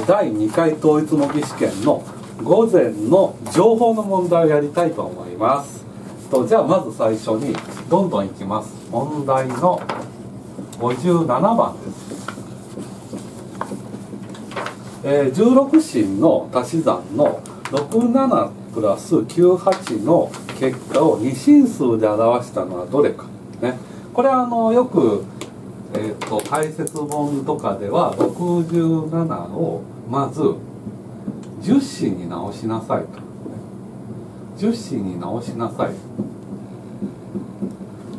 第2回統一模擬試験の午前の情報の問題をやりたいと思います。とじゃあまず最初にどんどんいきます。問題の57番です、えー、16進の足し算の67プラス98の結果を2進数で表したのはどれかね。これはあのよくえーと、解説本とかでは67をまず10子に直しなさいと。10子に直しなさい。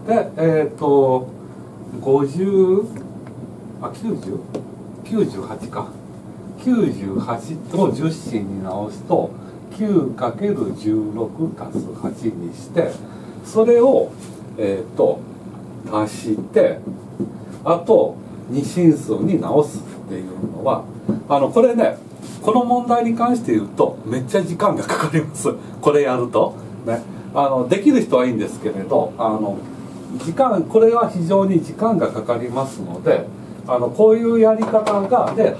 でえっ、ー、と50あ 90?98 か。98を10子に直すと 9×16 足す8にしてそれをえっ、ー、と足してあと二進数に直すっていうのはあのこれねこの問題に関して言うとめっちゃ時間がかかります。これやると。ね。あのできる人はいいんですけれどあの時間これは非常に時間がかかりますのであのこういうやり方がで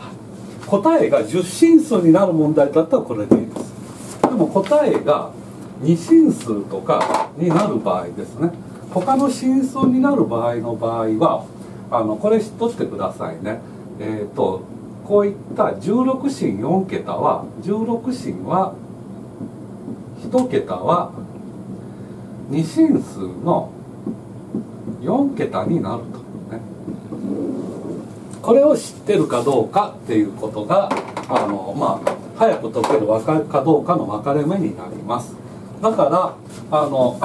答えが10進数になる問題だったらこれでいいです。でも答えが2進数とかになる場合ですね。他の進数になる場合の場合はあのこれ知っとってくださいね。えっ、ー、とこういった16進4桁は16進は1桁は2進数の4桁になると、ね、これを知ってるかどうかっていうことがあのまあ早く解けるかどうかの分かれ目になります。だからあの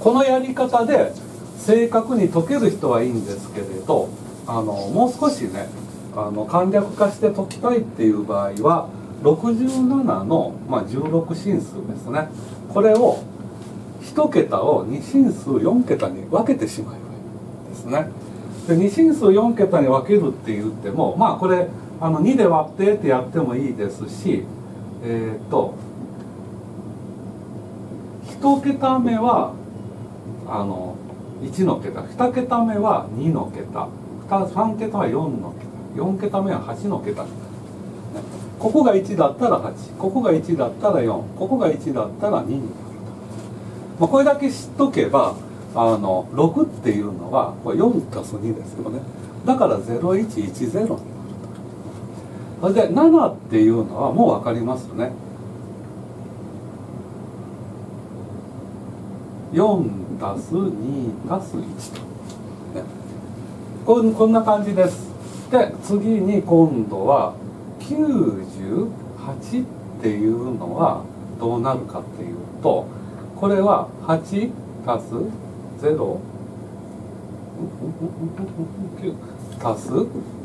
このやり方で正確に解ける人はいいんですけれどあのもう少しねあの簡略化して解きたいっていう場合は67の、まあ、16進数ですね。これを1桁を2進数4桁に分けてしまえばいいですね。で2進数4桁に分けるって言ってもまあこれあの2で割ってってやってもいいですしえっ、と1桁目はあの1の桁。2桁目は2の桁。3桁は4の桁。4桁目は8の桁。ここが1だったら8ここが1だったら4ここが1だったら2になる、まあ、これだけ知っとけばあの6っていうのはこれ4たす2ですよね。だから0110になるそれで7っていうのはもう分かりますね。4足す2足す1と、ね、こんこんな感じです。で次に今度は98っていうのはどうなるかっていうとこれは8足す0足す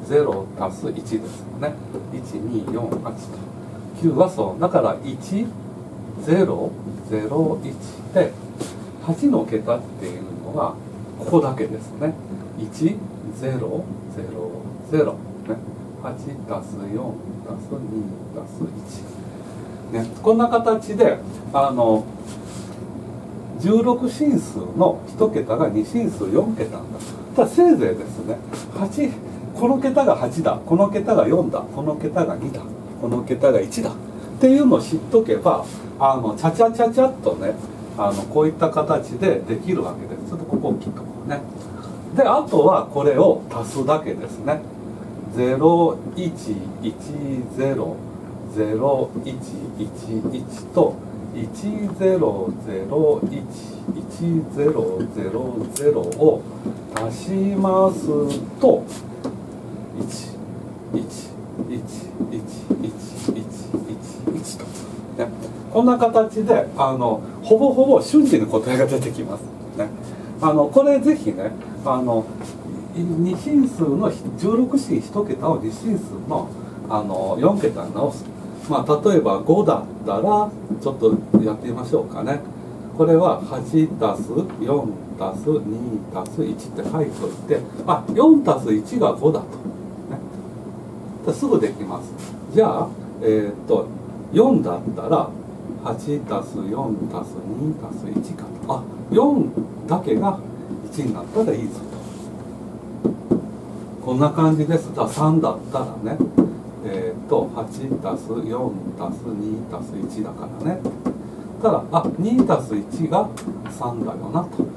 0足す1ですよね1248と9はそうだから1001で8の桁っていうのがここだけですね。1000、ね、8たす4たす2たす1、ね、こんな形であの16進数の1桁が2進数4桁なんだ。ただせいぜいですね。8この桁が8だ。この桁が4だ。この桁が2だ。この桁が1だ。っていうのを知っとけばあのチャチャチャチャっとねあのこういった形でできるわけです。ちょっとここ大きいところね。であとはこれを足すだけですね。01100111と10011000を足しますと11111111と。ね。こんな形であのほぼほぼ瞬時に答えが出てきます、ね、あのこれぜひねあの2進数の16進1桁を2進数のあの4桁に直す、まあ、例えば5だったらちょっとやってみましょうかね。これは8たす4たす2たす1って書いといてあ4たす1が5だと、ね、すぐできます。じゃあえー、っと4だったら8たす4たす2たす1かと。あ4だけが1になったらいいぞと。こんな感じです。だ3だったらね。えー、と8たす4たす2たす1だからね。ただあ2たす1が3だよなと、ね、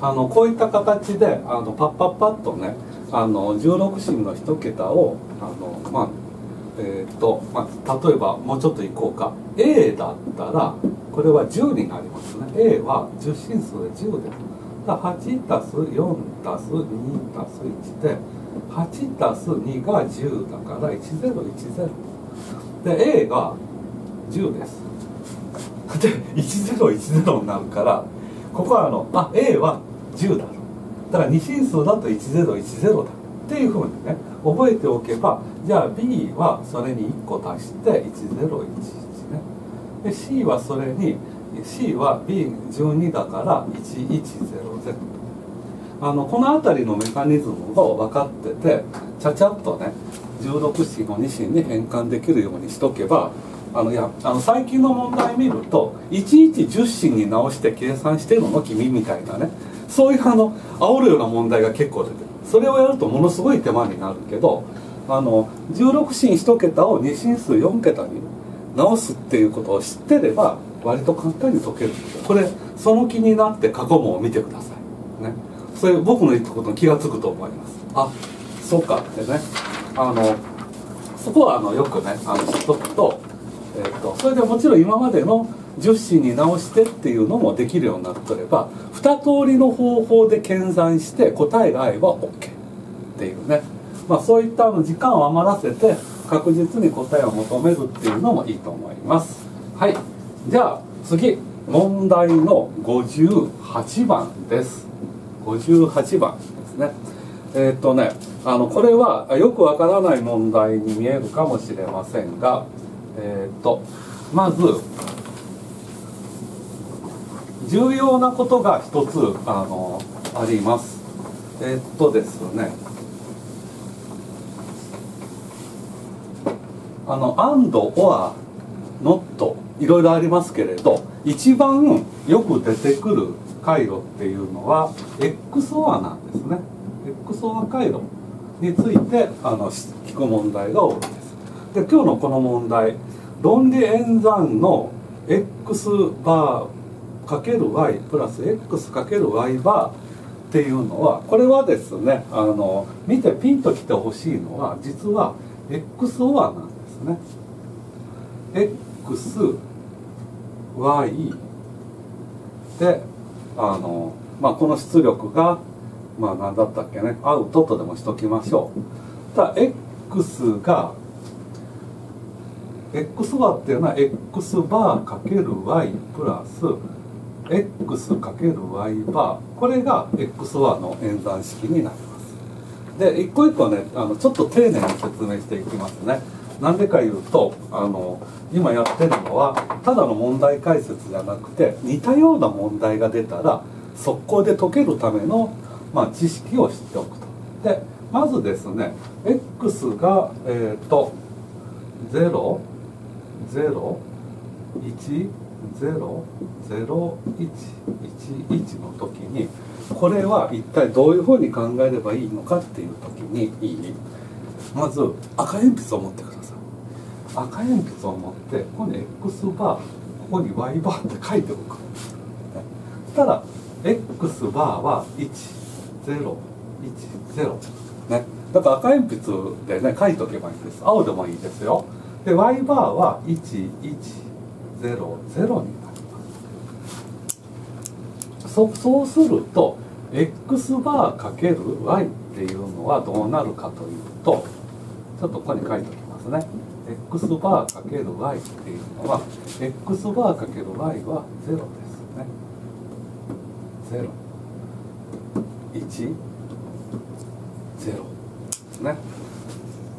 あのこういった形であのパッパッパッとねあの16進の1桁をあのまあえーとまあ、例えばもうちょっといこうか。A だったらこれは10になりますね。A は10進数で10で。すだ8たす4たす2たす1で8たす2が10だから1010で A が10です。で1010になるからここはあのあ A は10だだから2進数だと1010だ。っていうふうにね覚えておけばじゃあ B はそれに1個足して1011ね。で C はそれに C は B12 だから1100あのこの辺りのメカニズムが分かっててちゃちゃっとね16子の2進に変換できるようにしとけばあのいやあの最近の問題見るといちいち10進に直して計算してるの君みたいなねそういうあの煽るような問題が結構出てる。それをやるとものすごい手間になるけどあの16進1桁を2進数4桁に直すっていうことを知ってれば割と簡単に解けるこれその気になって過去問を見てください。ね。それ僕の言ったことに気が付くと思います。あそうか。ってねあのそこはあのよくねあの知っとくと,、えーと、それでもちろん今までの10子に直してっていうのもできるようになってれば2通りの方法で検算して答えが合えば OK っていうね、まあ、そういったあの時間を余らせて確実に答えを求めるっていうのもいいと思います。はい。じゃあ次。問題の58番です。58番ですね。えー、っとねあのこれはよくわからない問題に見えるかもしれませんがえー、っとまず重要なことが一つあのあります。えー、っとですね。あの「and or not」いろいろありますけれど一番よく出てくる回路っていうのは XOR なんですね。XOR 回路についてあの聞く問題が多いです。で今日のこの問題論理演算の x バーかける y プラス x かける y バーっていうのはこれはですねあの見てピンときてほしいのは実は XOR なんです。ね。XY であの、まあ、この出力が、まあ、何だったっけね。アウトとでもしときましょう。ただ X が X バーっていうのは X バーかける Y プラス X かける Y バー。これが X バーの演算式になります。で一個一個ねあのちょっと丁寧に説明していきますね。なんでかいうとあの今やってるのはただの問題解説じゃなくて似たような問題が出たら速攻で解けるための、まあ、知識を知っておくと。でまずですね x がえっ、ー、と0 0 1 0 0 1 1 1の時にこれは一体どういうふうに考えればいいのかっていう時にまず赤鉛筆を持ってください赤鉛筆を持ってここに X バーここに Y バーって書いておく。そしたら X バーは1010ね。だから赤鉛筆でね書いとけばいいんです。青でもいいですよ。で Y バーは1100になります。そそうすると X バーかける Y っていうのはどうなるかというとちょっとここに書いておきますね。X バーかける y っていうのは x バーかける y は0ですね。0 1 0ですね。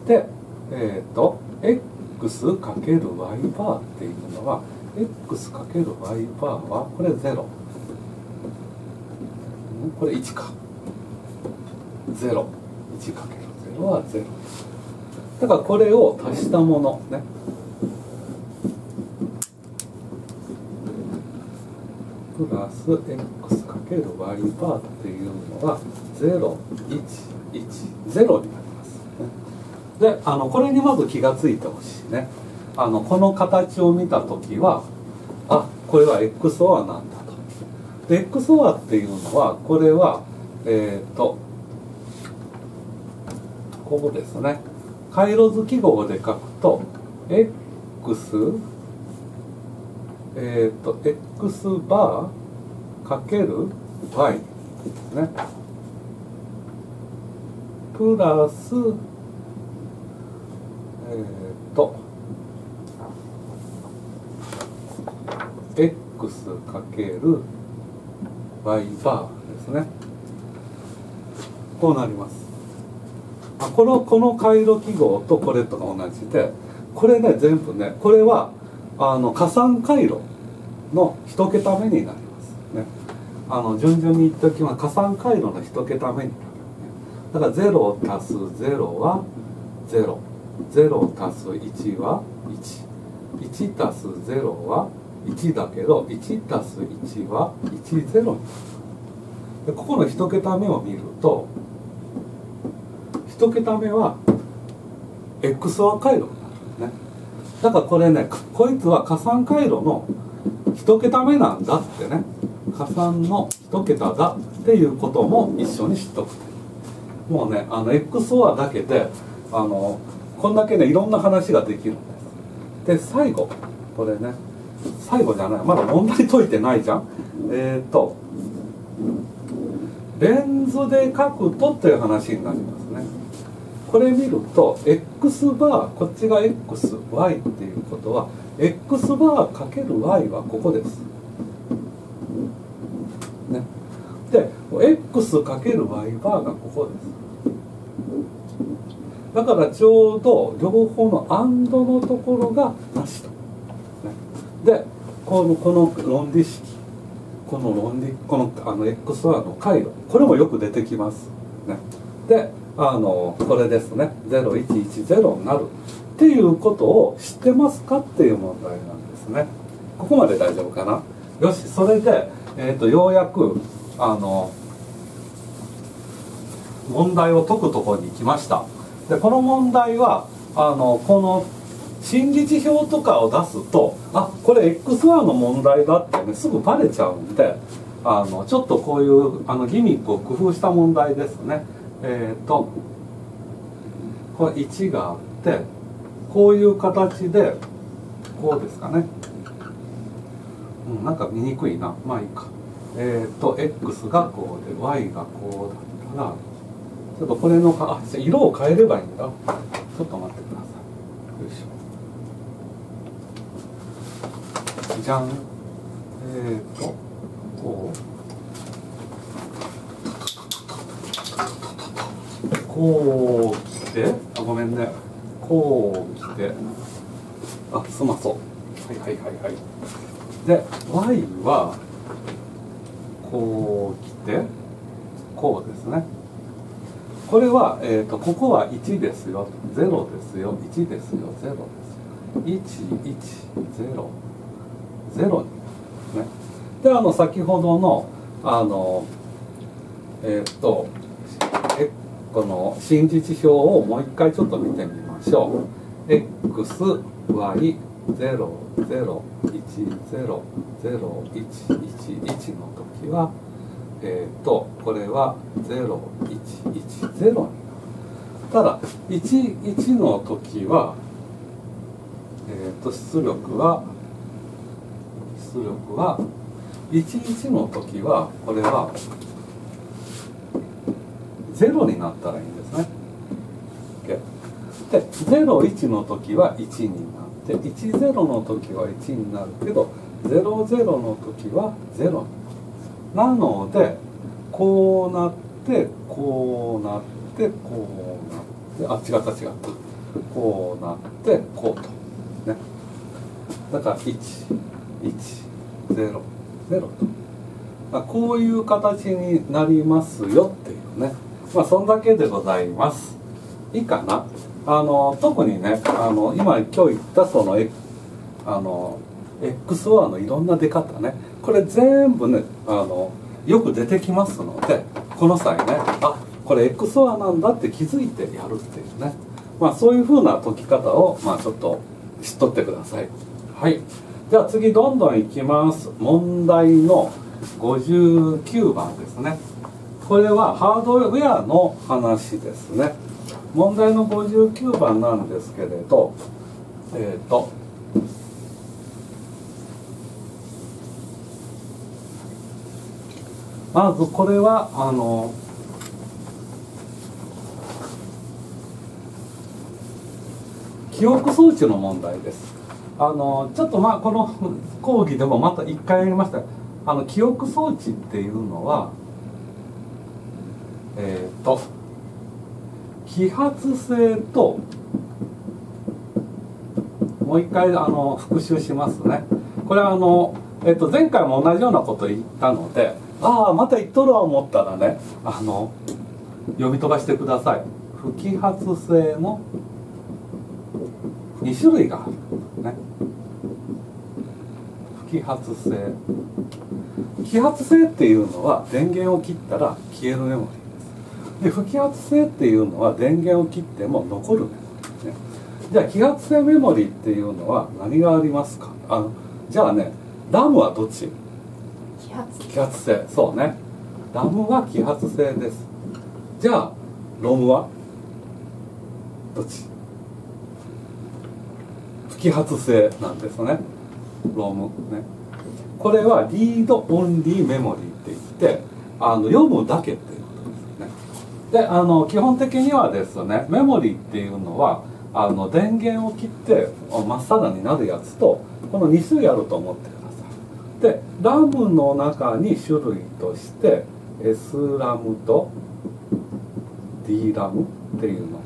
でえっ、ー、と x かける y バーっていうのは x かける y バーはこれ0これ1か。01かける0は0だからこれを足したものね。プラス x かける y バーっていうのは010になります、であのこれにまず気が付いてほしいね。あのこの形を見た時はあこれは XOR なんだと。で XOR っていうのはこれはえっ、とここですね。回路図記号で書くと X えっ、と X バーかける Y ですね。プラスえっ、と x かける y バーですね。こうなります。あこのこの回路記号とこれと同じでこれね全部ねこれはあの加算回路の一桁目になりますね。あの順々に言っておきます。加算回路の一桁目になる、ね、だから0足す0は0 0足す1は11足す0は1だけど1足す1は10になる。ここの一桁目を見ると一桁目は XOR 回路になるね。だからこれねこいつは加算回路の一桁目なんだってね。加算の一桁だっていうことも一緒に知っとくもうねあの XOR だけであのこんだけねいろんな話ができるんです。で最後。これね最後じゃない。まだ問題解いてないじゃん。えっ、ー、と。レンズで書くとっていう話になります。これ見ると x バーこっちが xy っていうことは x バーかける y はここです。ね。で x かける y バーがここです。だからちょうど両方のアンドのところがなしと。ね、でこのこの論理式。この論理このあの XR の回路。これもよく出てきます。ね、であのこれですね0110になるっていうことを知ってますかっていう問題なんですね。ここまで大丈夫かな？よしそれで、えーと、ようやくあの問題を解くところに来ました。でこの問題はあのこの新日表とかを出すとあこれ XY の問題だってねすぐバレちゃうんであのちょっとこういうあのギミックを工夫した問題ですねえっ、ー、とこれ1があってこういう形でこうですかね。うんなんか見にくいな。まあいいか。えっ、ー、と X がこうで Y がこうだったらちょっとこれのかあ色を変えればいいんだ。ちょっと待ってください。よいしょ。じゃん。えっ、ー、とこうこう来て？あごめんね。こう来て。あすまそう。はいはいはいはい。で y はこう来て？こうですね。これは、えーと、ここは1ですよ。0ですよ。1ですよ。0ですよ。1100ね。であの先ほどのあのえっ、ー、とえこの新実表をもう一回ちょっと見てみましょう xy 0 0 1 0 0 1 1 1の時はえーと、これは0110になるただ11の時は、えーと、出力は出力は11の時はこれは0になったらいいんですね。で01の時は1になって10の時は1になるけど00の時は0にな。のでこうなってこうなってこうなってあ違った違った。こうなってこうと。ね。だから1100と。こういう形になりますよっていうね。まあそんだけでございます。いいかな？あの特にねあの今今日言ったそのあの XOR のいろんな出方ね。これ全部ねあのよく出てきますのでこの際ねあこれ XOR なんだって気づいてやるっていうね。まあ、そういうふうな解き方を、まあ、ちょっと知っとってください。はい。じゃ次どんどんいきます。問題の59番ですね。これはハードウェアの話ですね。問題の59番なんですけれどえっ、ー、とまずこれはあの記憶装置の問題です。あのちょっとまあこの講義でもまた一回やりました。あの記憶装置っていうのはえっ、ー、と揮発性ともう一回あの復習しますね。これはあの、えっ、ー、と前回も同じようなこと言ったのでああまた言っとるわ思ったらねあの読み飛ばしてください。不揮発性の2種類があるね。不揮発性。揮発性っていうのは電源を切ったら消えるメモリー。で不揮発性っていうのは電源を切っても残るメモリーですね。じゃあ揮発性メモリーっていうのは何がありますか？あのじゃあねラムはどっち？揮発性。そうね。ラムは揮発性です。じゃあロムは？どっち？不揮発性なんですね。ロムね。これはリードオンリーメモリーって言ってあの読むだけってであの基本的にはですねメモリーっていうのはあの電源を切ってまっさらになるやつとこの2種類あると思ってください。でラムの中に種類として S ラムと D ラムっていうの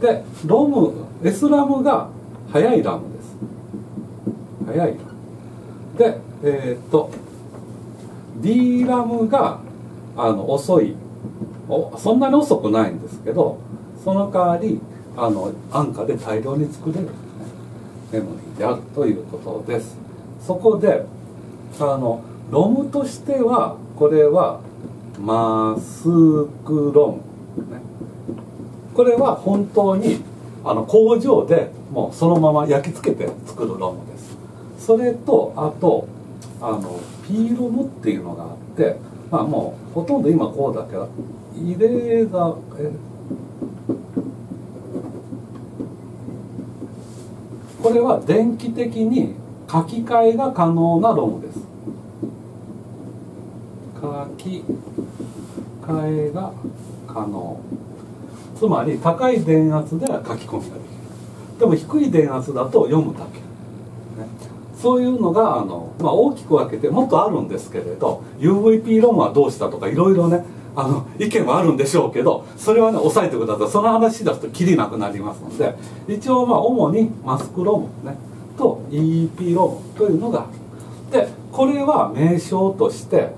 がでロム S ラムが速いラムです。速いラム。でえー、っと D ラムがあの遅い。おそんなに遅くないんですけどその代わりあの安価で大量に作れるねメモリーであるということです。そこであのロムとしてはこれはマスクロム、ね、これは本当にあの工場でもうそのまま焼き付けて作るロムです。それとあとあのピーロムっていうのがあってまあもうほとんど今こうだけどイレーザーえこれは電気的に書き換えが可能なロムです。書き換えが可能。つまり高い電圧では書き込みができる。でも低い電圧だと読むだけ、そういうのがあの、まあ、大きく分けてもっとあるんですけれど UVP ロムはどうしたとかいろいろねあの意見はあるんでしょうけどそれはね押さえてください。その話だときりなくなりますので一応まあ主にマスクロムねと EEP ロムというのがでこれは名称として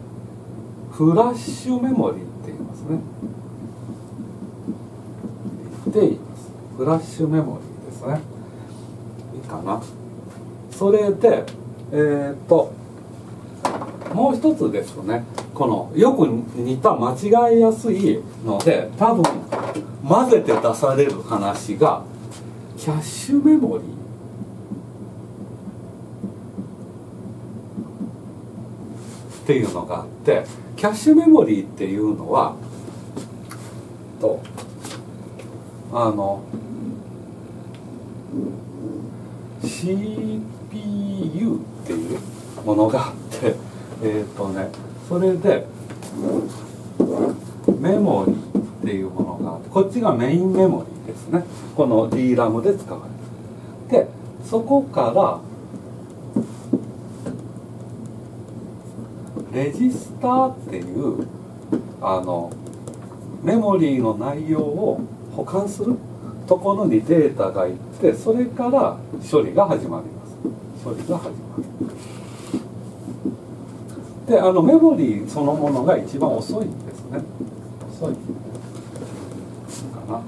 フラッシュメモリーって言いますね。って言います。フラッシュメモリーですね。いいかな。それでえー、っともう一つですね。このよく似た間違いやすいので多分混ぜて出される話がキャッシュメモリー。っていうのがあってキャッシュメモリーっていうのはとあの U っていうものがあって えっ、ー、とねそれでメモリーっていうものがあってこっちがメインメモリーですね。この D ラムで使われる。でそこからレジスターっていうあのメモリーの内容を保管するところにデータがいってそれから処理が始まります処理が始まるであのメモリーそのものが一番遅いんですね。遅い。かな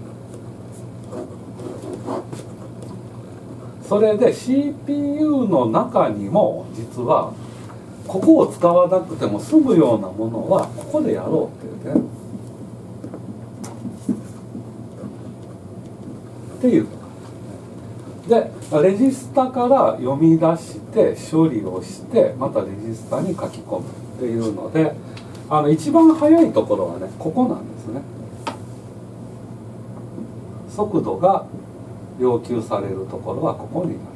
それで CPU の中にも実はここを使わなくても済むようなものはここでやろうっていうねっていうでレジスタから読み出して処理をしてまたレジスタに書き込むっていうのであの一番速いところはねここなんですね。速度が要求されるところはここになりま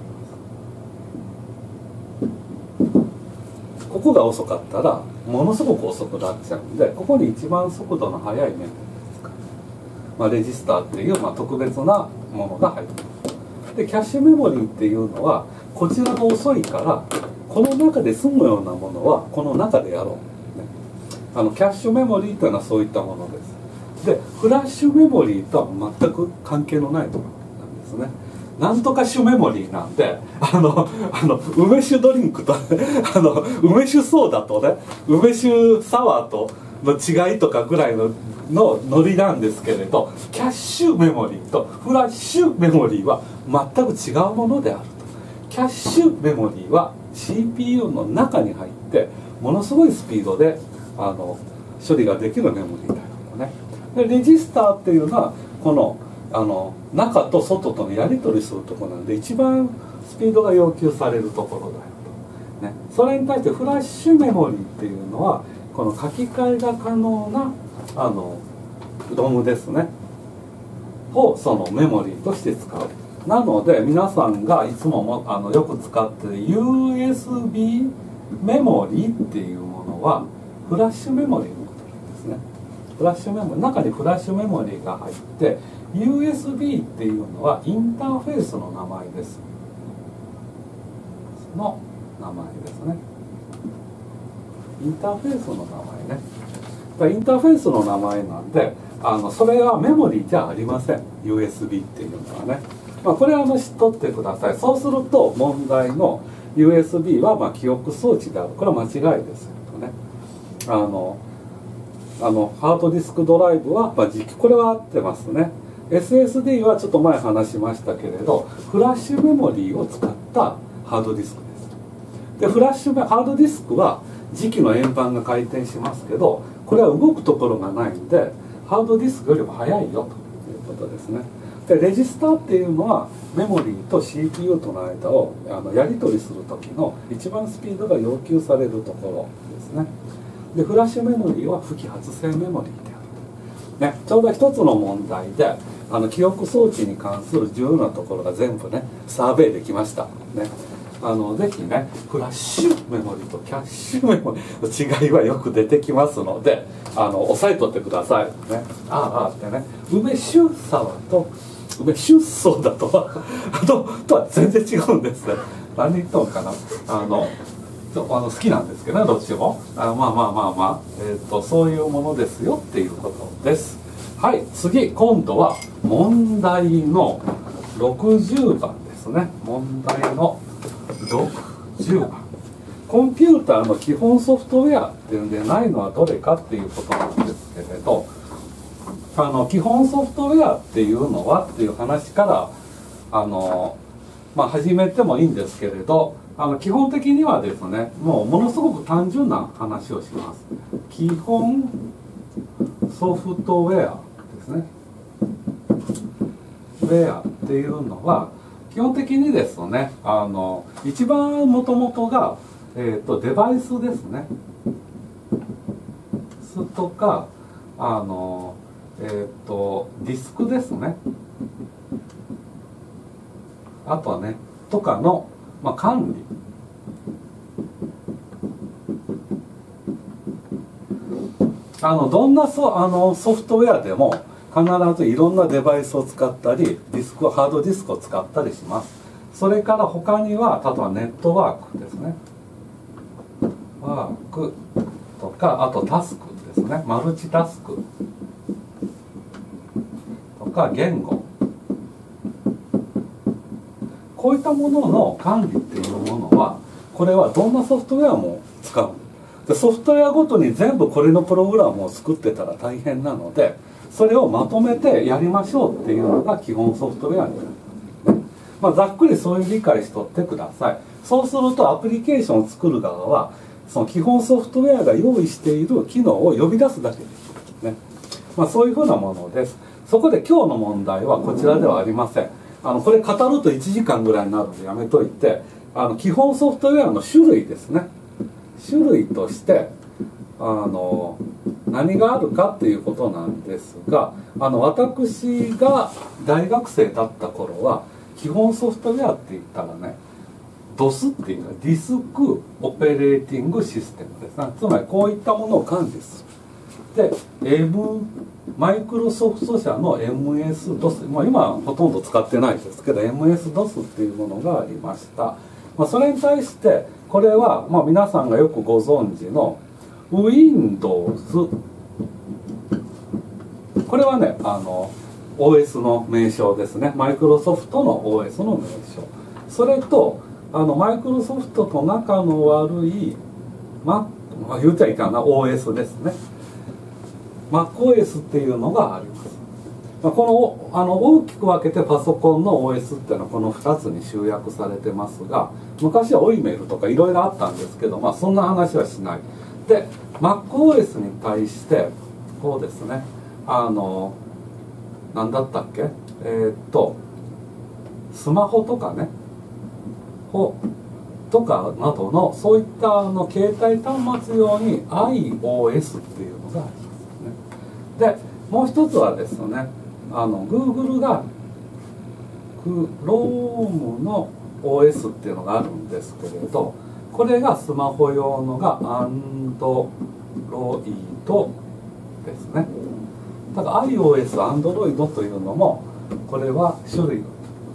す。ここが遅かったらものすごく遅くなっちゃうんでここに一番速度の速いメモリですか、まあ、レジスターっていう、まあ、特別なものが入ってます。でキャッシュメモリーっていうのはこちらが遅いからこの中で済むようなものはこの中でやろう、ね、あのキャッシュメモリーというのはそういったものです。でフラッシュメモリーとは全く関係のないところなんですね。なんとか酒メモリーなんであのあの梅酒ドリンクと、ね、あの梅酒ソーダとね梅酒サワーとの違いとかぐらいののノリなんですけれどキャッシュメモリーとフラッシュメモリーは全く違うものであると。キャッシュメモリーは CPU の中に入ってものすごいスピードであの処理ができるメモリーだよね。でレジスターっていうのはこのあの中と外とのやり取りするとこなんで一番スピードが要求されるところだよと、ね、それに対してフラッシュメモリーっていうのはこの書き換えが可能なあのロムですね。をそのメモリーとして使う。なので皆さんがいつももあのよく使ってる USB メモリーっていうものはフラッシュメモリーのことなんですね。フラッシュメモリー中にフラッシュメモリーが入って USB っていうのはインターフェースの名前です。の名前ですね。インターフェースの名前ね。インターフェースの名前なんであのそれはメモリーじゃありません。USB っていうのはね、まあ、これはあの知っとってください。そうすると問題の USB はま記憶装置である。これは間違いですよね。あのあのハードディスクドライブは、まあ、これは合ってますね。SSD はちょっと前話しましたけれどフラッシュメモリーを使ったハードディスクです。でフラッシュハードディスクは磁気の円盤が回転しますけどこれは動くところがないんでハードディスクよりも速いよということですね。でレジスターっていうのはメモリーと CPU との間をあのやり取りする時の一番スピードが要求されるところですね。でフラッシュメモリーは不揮発性メモリーであるね、ちょうど一つの問題であの記憶装置に関する重要なところが全部ねサーベイできました。ね。あのぜひねフラッシュメモリとキャッシュメモリの違いはよく出てきますのであの押さえとってください。ね。ああってね。梅酒サワーと梅酒ソーダとは ととは全然違うんですね。何言っとんかな。あのあの好きなんですけどねどっちも。あまあまあまあまあ、えーとそういうものですよっていうことです。はい次今度は問題の60番ですね。問題の60番コンピューターの基本ソフトウェアっていうんでないのはどれかっていうことなんですけれどあの基本ソフトウェアっていうのはっていう話からあのまあ始めてもいいんですけれどあの基本的にはですねもうものすごく単純な話をします。基本ソフトウェアですね。ウェアっていうのは基本的にですねあの一番もともとが、えーと、デバイスですね。スとかあのえっ、ー、とディスクですね。あとはねとかの、まあ、管理。あのどんなソあのソフトウェアでも必ずいろんなデバイスを使ったりディスクハードディスクを使ったりします。それから他には例えばネットワークですね。ワークとかあとタスクですね。マルチタスク。とか言語。こういったものの管理っていうものはこれはどんなソフトウェアも使うソフトウェアごとに全部これのプログラムを作ってたら大変なのでそれをまとめてやりましょうっていうのが基本ソフトウェアになる、まあ、ざっくりそういう理解しとってください。そうするとアプリケーションを作る側はその基本ソフトウェアが用意している機能を呼び出すだけですね、まあ、そういうふうなものです。そこで今日の問題はこちらではありません。あのこれ語ると1時間ぐらいになるのでやめといてあの基本ソフトウェアの種類ですね。種類としてあの何があるかっていうことなんですがあの私が大学生だった頃は基本ソフトウェアって言ったらね DOS っていうのはディスクオペレーティングシステムですねつまりこういったものを管理する。で M マイクロソフト社の MS-DOS、まあ、今ほとんど使ってないですけど MS-DOS っていうものがありました、まあ、それに対してこれは、まあ、皆さんがよくご存知の Windows これはねあの OS の名称ですね。マイクロソフトの OS の名称。それとあのマイクロソフトと仲の悪いまあ言うちゃいかんな。OS ですね。MacOS っていうのがあります、ま、このあの大きく分けてパソコンの OS っていうのはこの2つに集約されてますが昔はオイメルとかいろいろあったんですけどまあそんな話はしない。で MacOS に対してこうですねあの何だったっけ？えー、っとスマホとかねとかなどのそういったあの携帯端末用に iOS っていうのがありますね。でもう一つはですねあの Google が Chrome の OS っていうのがあるんですけれどこれがスマホ用のが Android ですね。だから iOS、Android というのもこれは種類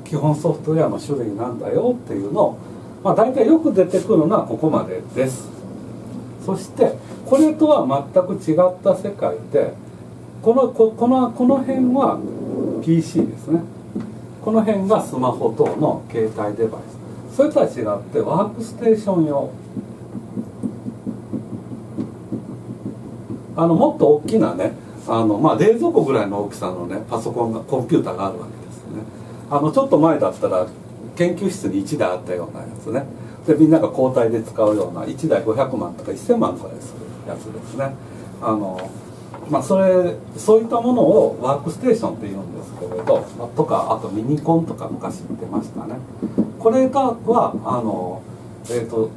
基本ソフトウェアの種類なんだよっていうのを、まあ、大体よく出てくるのはここまでです。そしてこれとは全く違った世界でこのここのこの辺は PC ですね。この辺がスマホ等の携帯デバイス。それとは違ってワークステーション用。あのもっと大きなねあの、まあ、冷蔵庫ぐらいの大きさのねパソコンがコンピューターがあるわけですね。あのちょっと前だったら研究室に1台あったようなやつね。でみんなが交代で使うような1台500万とか1000万くらいするやつですね。あのまあそれそういったものをワークステーションって言うんですけれど、まあ、とかあとミニコンとか昔言ってましたね。これがはあのえっ、ー、と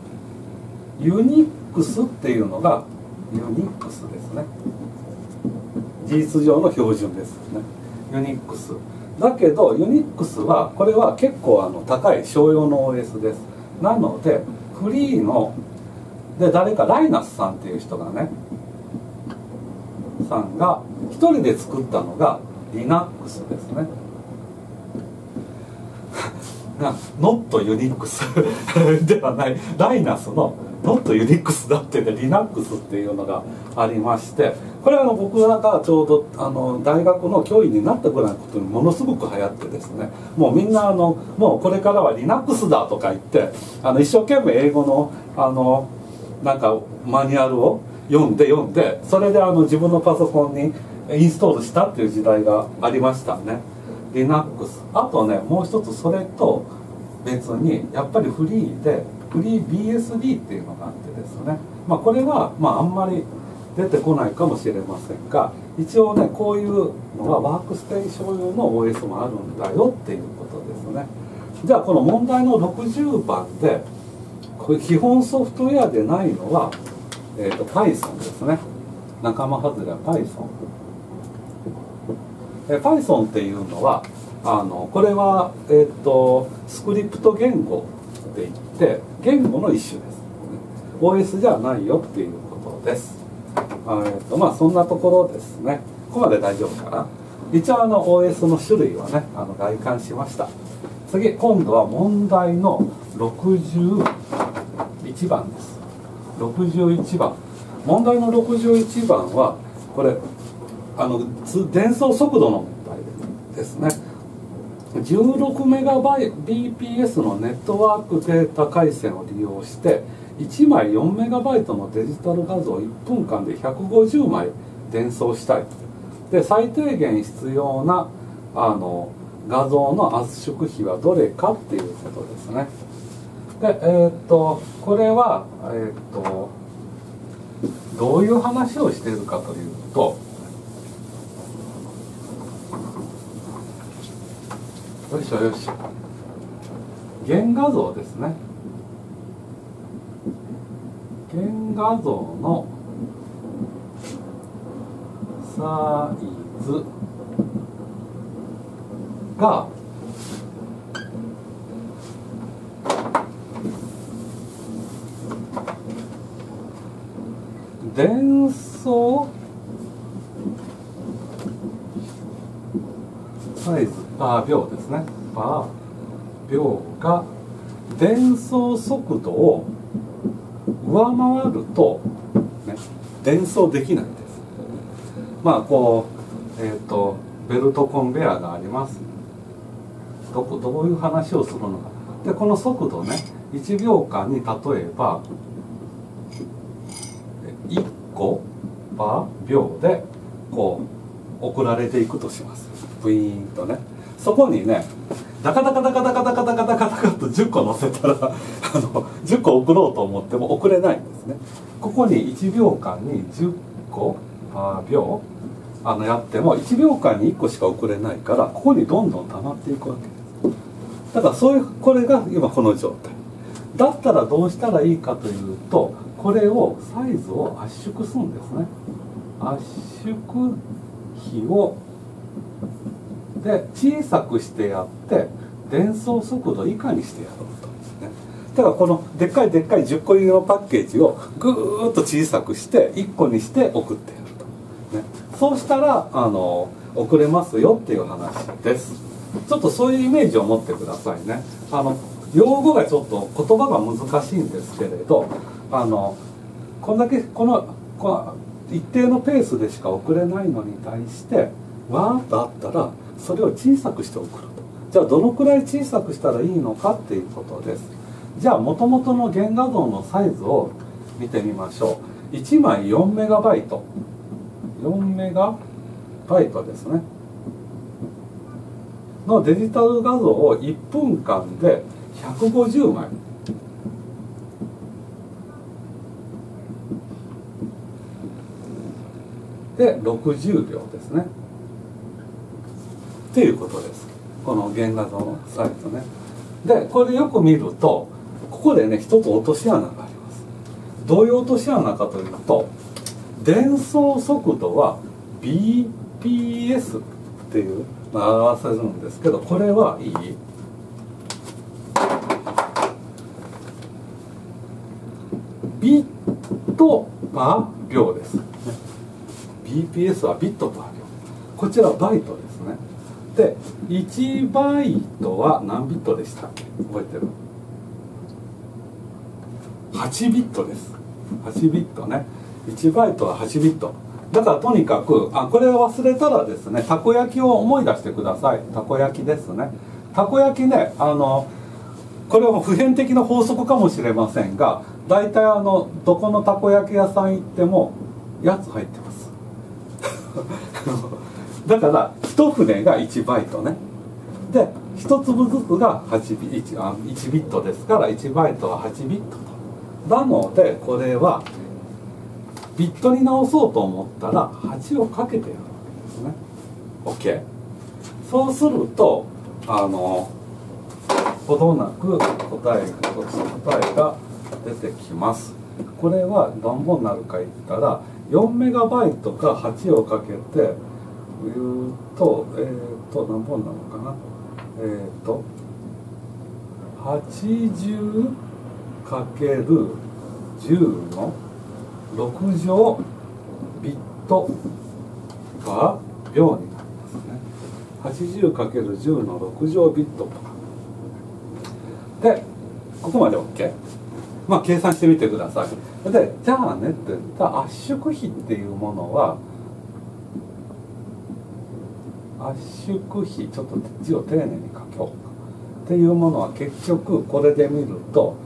ユニックスっていうのがユニックスですね。事実上の標準ですね。ユニックス。だけどユニックスはこれは結構あの高い商用の OS です。なのでフリーので誰かライナスさんっていう人がねさんが一人で作ったのが Linux ですね。がノットユニックスではないライナスのノットユニックスだってね Linux っていうのがありましてこれはあの僕がちょうどあの大学の教員になったぐらいのことにものすごく流行ってですねもうみんなあのもうこれからは Linux だとか言ってあの一生懸命英語のあのなんかマニュアルを読んで読んでそれであの自分のパソコンにインストールしたっていう時代がありましたね。Linux あとねもう一つそれと別にやっぱりフリーでフリー BSD っていうのがあってですね。まあこれはまああんまり出てこないかもしれませんが一応ねこういうのはワークステーション用の OS もあるんだよっていうことですね。じゃあこの問題の60番でこれ基本ソフトウェアでないのは、えーと、Python ですね。仲間外れは Python え Python っていうのはあのこれは、えーとスクリプト言語って言って言語の一種です。OS じゃないよっていうことです。えーとまあそんなところですね。ここまで大丈夫かな？一応あの OS の種類はねあの外観しました。次今度は問題の61番です。61番。問題の61番はこれあの伝送速度の問題ですね。16メガバイ BPS のネットワークデータ回線を利用して1枚4メガバイトのデジタル画像を1分間で150枚伝送したいで最低限必要なあの画像の圧縮比はどれかっていうことですね。でえー、っとこれはえー、っとどういう話をしているかというとよいしょよいしょ原画像ですね。原画像のサイズが伝送サイズ。パー秒ですね。パー秒が伝送速度を上回ると、ね、伝送できないんです。まあこうえっ、ー、とベルトコンベヤーがあります。どこどういう話をするのか。でこの速度ね1秒間に例えば1個パー秒でこう送られていくとします。ブイーンとね。そこにねダカダカダカダカダカダカダカダカと10個乗せたらあの10個送ろうと思っても送れないんですねここに1秒間に10個パー秒あのやっても1秒間に1個しか送れないからここにどんどん溜まっていくわけですだからそういうこれが今この状態だったらどうしたらいいかというとこれをサイズを圧縮するんですね圧縮比をで小さくしてやって伝送速度以下にしてやろうと、ね、だからこのでっかいでっかい10個入りのパッケージをぐーっと小さくして1個にして送ってやると、ね、そうしたらあの送れますよっていう話です。ちょっとそういうイメージを持ってくださいね。あの用語がちょっと言葉が難しいんですけれどあのこんだけこのこの一定のペースでしか送れないのに対してわーっとあったらそれを小さくして送る。じゃあどのくらい小さくしたらいいのかっていうことです。じゃあもともとの原画像のサイズを見てみましょう。1枚4メガバイト。4メガバイトですね。のデジタル画像を1分間で150枚。で60秒ですね。っていうことです。この原画像のサイズね。でこれよく見るとここでね一つ落とし穴があります。どういう落とし穴かというと伝送速度は BPS っていうまあ表せるんですけどこれはいい。ビットパー秒です。BPS はビットパー秒。こちらバイトです。で1バイトは何ビットでしたっけ？覚えてる？8ビットです。8ビットね。1バイトは8ビット。だからとにかくあこれを忘れたらですねたこ焼きを思い出してください。たこ焼きですね。たこ焼きねあのこれは普遍的な法則かもしれませんが大体あのどこのたこ焼き屋さん行ってもやつ入ってます。だから一船が1バイトね。で一粒ずつが 8, ビ 1, あ1ビットですから1バイトは8ビットと。なのでこれはビットに直そうと思ったら8をかけてやるわけですね。OK そうするとあのほどなく答え答えが出てきます。これは何本になるか言ったら4メガバイトか8をかけて言うとえっ、ー、と何本なのかな？えっ、ー、と80かける10の6乗ビットパー秒になりますね。80×10 の6乗ビットでここまで OK まあ計算してみてください。でじゃあねって言った圧縮比っていうものは圧縮比ちょっと字を丁寧に書こうっていうものは結局これで見ると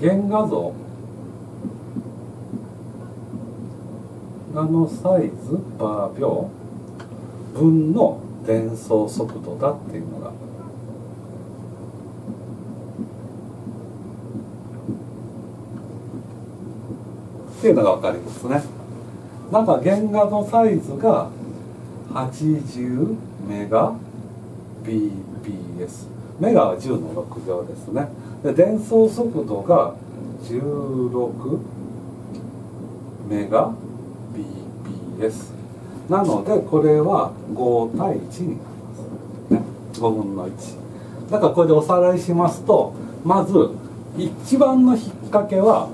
原画像ナノサイズパー秒分の伝送速度だっていうのがっていうのが分かりますね。なんか原画のサイズが80メガ？BPS メガは10の6乗ですね。で伝送速度が16メガ？BPS なのでこれは5対1になります、ね、5分の1だからこれでおさらいしますとまず一番の引っ掛けは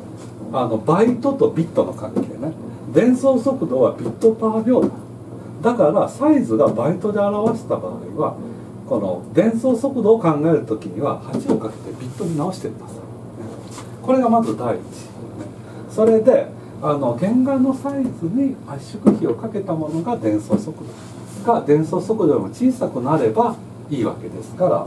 あのバイトとビットの関係ね。伝送速度はビットパー秒だ。だからサイズがバイトで表した場合はこの伝送速度を考える時には8をかけてビットに直してください、これがまず第一、それであの原画のサイズに圧縮比をかけたものが伝送速度。が伝送速度よりも小さくなればいいわけですから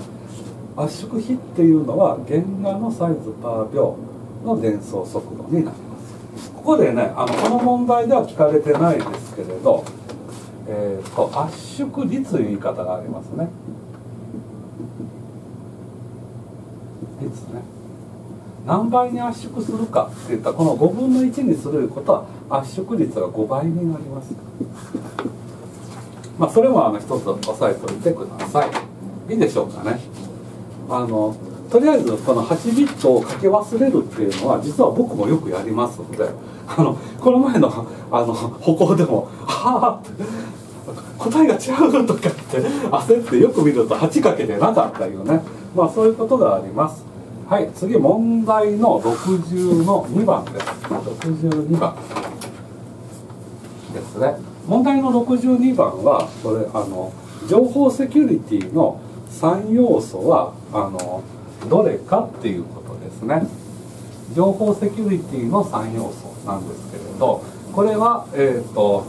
圧縮比っていうのは原画のサイズパー秒の伝送速度になります。ここでねあのこの問題では聞かれてないですけれど、えーと、圧縮率という言い方がありますね。率ね。何倍に圧縮するかっていったらこの5分の1にすることは圧縮率が5倍になります。まあそれもあの一つ押さえておいてください。いいでしょうかね。あのとりあえずこの8ビットをかけ忘れるっていうのは実は僕もよくやりますのであのこの前のあの歩行でも「はあ」って答えが違うとかって焦ってよく見ると8かけてなかったいうね。まあそういうことがあります。はい次問題の60の2番です。62番。ですね。問題の62番はこれあの情報セキュリティの3要素はあのどれかっていうことですね。情報セキュリティの3要素なんですけれどこれはえっ、ー、と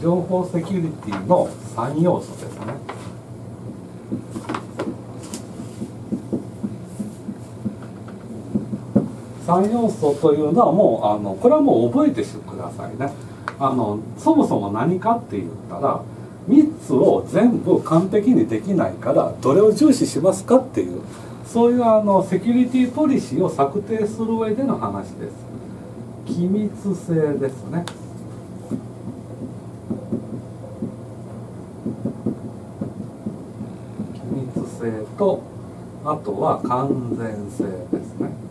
情報セキュリティの3要素ですね。3要素というのはもうあのこれはもう覚えてくださいね。あのそもそも何かって言ったら3つを全部完璧にできないからどれを重視しますかっていうそういうあのセキュリティポリシーを策定する上での話です。機密性ですね。性とあとは完全性ですね。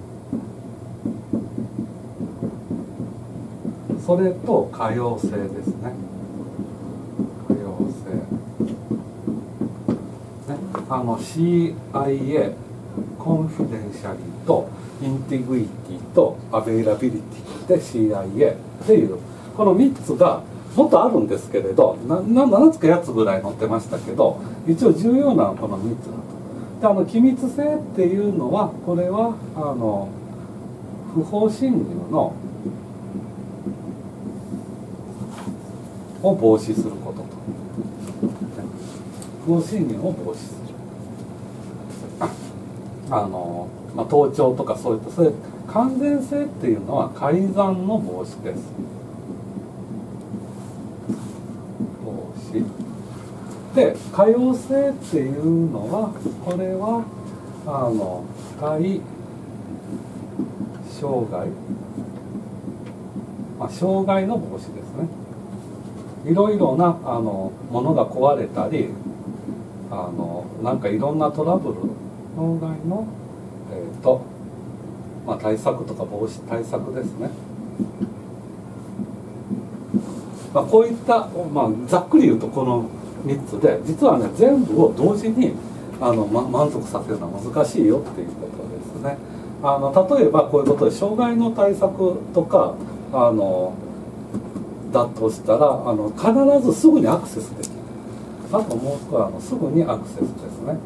それと可用性ですね。可用性、ね、あの CIA confidentiality と integrity と availability で CIA っていうこの3つがもっとあるんですけれどな7つか8つぐらい載ってましたけど一応重要なのはこの3つだと。であの機密性っていうのはこれはあの不法侵入のを防止することと不法侵入を防止するあの、まあ、盗聴とかそういったそれ完全性っていうのは改ざんの防止です防止で可用性っていうのはこれはあの対障害、まあ、障害の防止ですいろいろなあのものが壊れたりあのなんかいろんなトラブル障害の、えーとまあ、対策とか防止対策ですねまあ、こういった、まあ、ざっくり言うとこの3つで実はね全部を同時にあの、ま、満足させるのは難しいよっていうことですね。あの例えばこういうことで障害の対策とかあのだとしたらあの必ずすぐにアクセスできるあともう少しあのすぐにアクセスですね。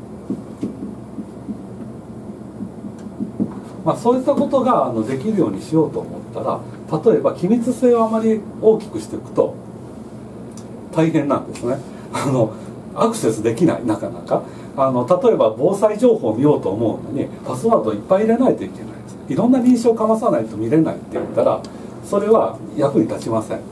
まあ、そういったことがあのできるようにしようと思ったら例えば機密性をあまり大きくしていくと大変なんですね。あのアクセスできないなかなかあの例えば防災情報を見ようと思うのにパスワードいっぱい入れないといけないですいろんな認証をかまさないと見れないって言ったらそれは役に立ちません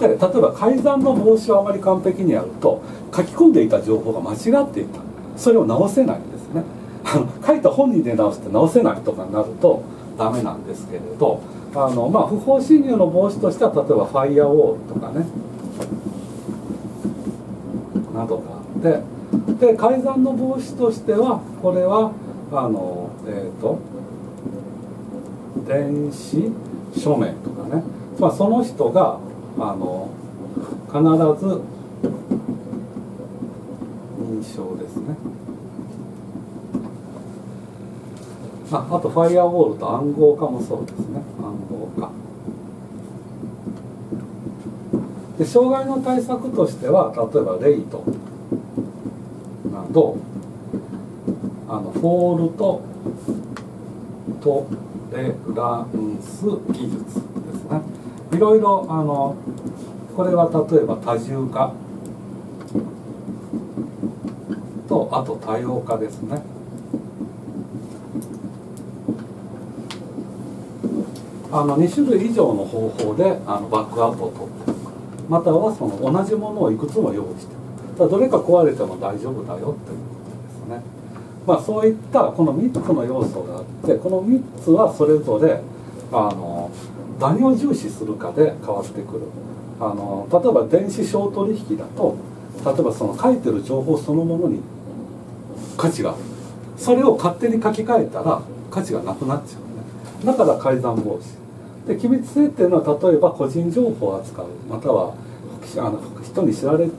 ねで例えば改ざんの防止をあまり完璧にやると書き込んでいた情報が間違っていた。それを直せないんですね。書いた本人で直して直せないとかになるとダメなんですけれどあのまあ不法侵入の防止としては例えばファイアウォールとかね。などがあってで改ざんの防止としてはこれはあのえっ、ー、と電子署名とかね、まあ、その人があの必ず認証ですね。ああとファイアウォールと暗号化もそうですね。暗号化。で障害の対策としては例えばレイト。など。あのフォールトトレランス技術。いろいろあのこれは例えば多重化。とあと多様化ですね。あの2種類以上の方法であのバックアウトを取ってまたはその同じものをいくつも用意してだどれか壊れても大丈夫だよということですね。まあそういったこの3つの要素があってこの3つはそれぞれあの何を重視するかで変わってくる。あの例えば電子商取引だと例えばその書いてる情報そのものに価値があるそれを勝手に書き換えたら価値がなくなっちゃうね。だから改ざん防止。で機密性っていうのは例えば個人情報を扱うまたはあの人に知られて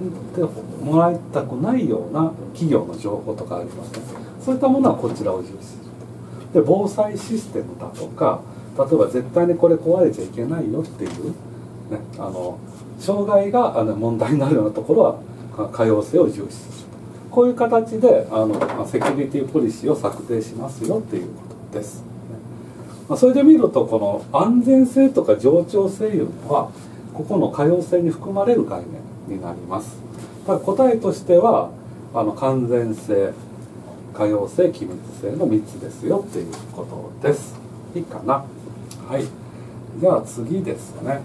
もらいたくないような企業の情報とかありますね。そういったものはこちらを重視するで防災システムだとか例えば絶対にこれ壊れちゃいけないよっていう、ね、あの障害があの問題になるようなところは可用性を重視するこういう形であのセキュリティポリシーを策定しますよっていうことです。ま、それで見るとこの安全性とか冗長性いうのはここの可用性に含まれる概念になります。ただ答えとしてはあの完全性可用性機密性の3つですよっていうことです。いいかな。はい。じゃあ次ですね。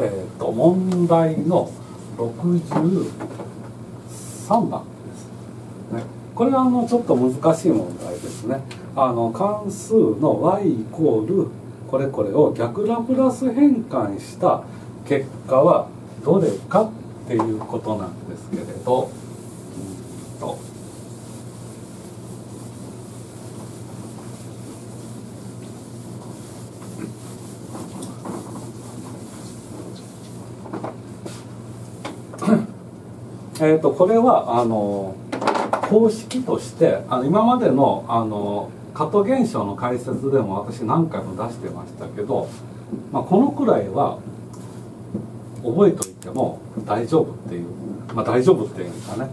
えっ、ー、と問題の63番ですね。これはあのちょっと難しい問題ですね。あの関数の y イコールこれこれを逆ラプラス変換した結果はどれかっていうことなんですけれど、うんとえっとこれはあの公式としてあの今までのあの過渡現象の解説でも私何回も出してましたけど、まあ、このくらいは覚えといても大丈夫っていうまあ大丈夫っていうんですかね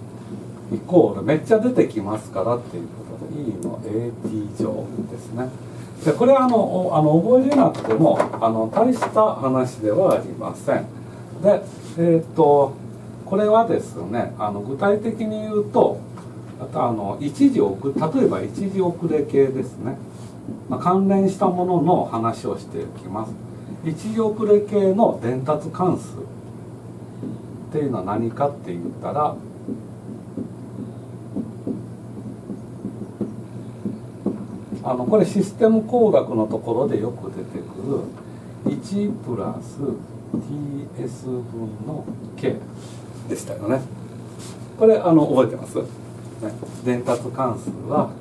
イコールめっちゃ出てきますからっていうことで E の AT 乗ですね。でこれはあのあの覚えれなくてもあの大した話ではありません。でえっ、とこれはですねあの具体的に言うとあとあの一時遅例えば一時遅れ系ですね、まあ、関連したものの話をしていきます。一時遅れ系の伝達関数っていうのは何かって言ったらあのこれシステム工学のところでよく出てくる1プラス ts 分の k でしたよね。これあの覚えてます？ね、伝達関数は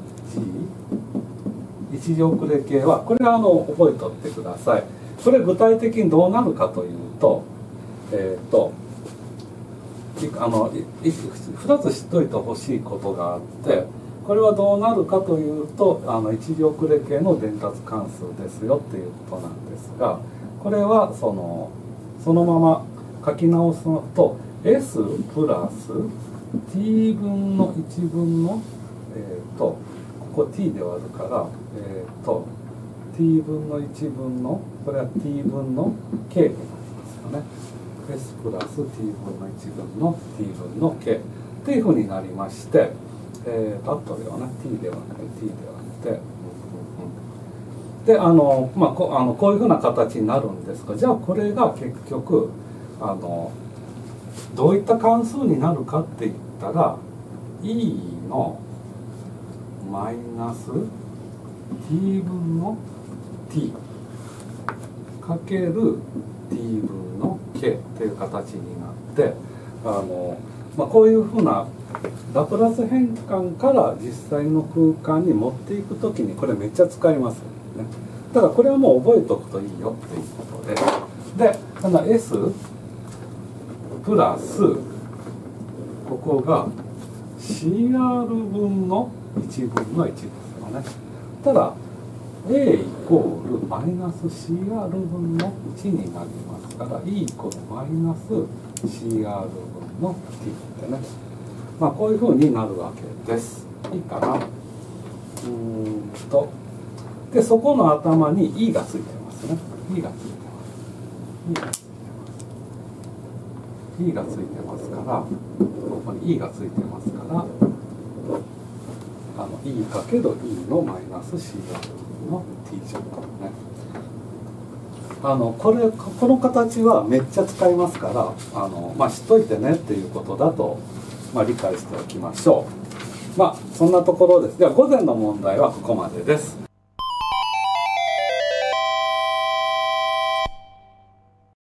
G 一時遅れ系はこれはあの覚えておってください。これ具体的にどうなるかというとえっ、とあの2つ知っといてほしいことがあってこれはどうなるかというとあの一時遅れ系の伝達関数ですよっていうことなんですがこれはそのそのまま書き直すと S プラス t 分の1分の、えっーと、ここ t で割るから、えっーと、t 分の1分のこれは t 分の k になりますよね。S プラス t 分の1分の t 分の k っていうふうになりまして、えー、とではな t ではない t ではなくてであの、まあ、こあのこういうふうな形になるんですがじゃあこれが結局あのどういった関数になるかって言ったら e のマイナス t 分の t かける t 分の k という形になってあの、まあ、こういうふうなラプラス変換から実際の空間に持っていく時にこれめっちゃ使いますよね。だからこれはもう覚えておくといいよっていうことで。でこの S プラス。ここが CR 分の1分の1ですよね。ただ A イコールマイナス CR 分の1になりますから E イコールマイナス CR 分の t ってね。まあこういうふうになるわけです。いいかな。うんと。でそこの頭に E がついてますね。E がついてます。E がついてます。E がついてますからここに E がついてますからあの E かける E のマイナス C の T 乗ね。あのこれこの形はめっちゃ使いますからあの、まあ、知っといてねっていうことだと、まあ、理解しておきましょう。まあそんなところです。では午前の問題はここまでです。